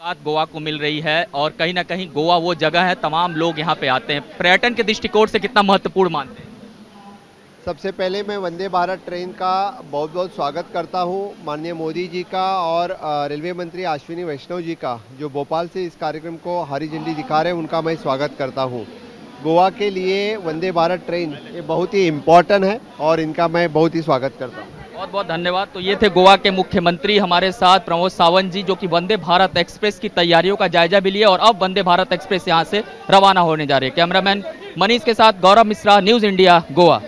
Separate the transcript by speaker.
Speaker 1: सौगात गोवा को मिल रही है और कहीं ना कहीं गोवा वो जगह है, तमाम लोग यहाँ पे आते हैं। पर्यटन के दृष्टिकोण से कितना महत्वपूर्ण मानते हैं?
Speaker 2: सबसे पहले मैं वंदे भारत ट्रेन का बहुत बहुत स्वागत करता हूँ माननीय मोदी जी का और रेलवे मंत्री अश्विनी वैष्णव जी का, जो भोपाल से इस कार्यक्रम को हरी झंडी दिखा रहे हैं, उनका मैं स्वागत करता हूँ। गोवा के लिए वंदे भारत ट्रेन ये बहुत ही इम्पोर्टेंट है और इनका मैं बहुत ही स्वागत करता हूँ।
Speaker 1: बहुत बहुत धन्यवाद। तो ये थे गोवा के मुख्यमंत्री हमारे साथ प्रमोद सावंत जी, जो कि वंदे भारत एक्सप्रेस की तैयारियों का जायजा भी लिया और अब वंदे भारत एक्सप्रेस यहाँ से रवाना होने जा रहे हैं। कैमरामैन मनीष के साथ गौरव मिश्रा, न्यूज़ इंडिया, गोवा।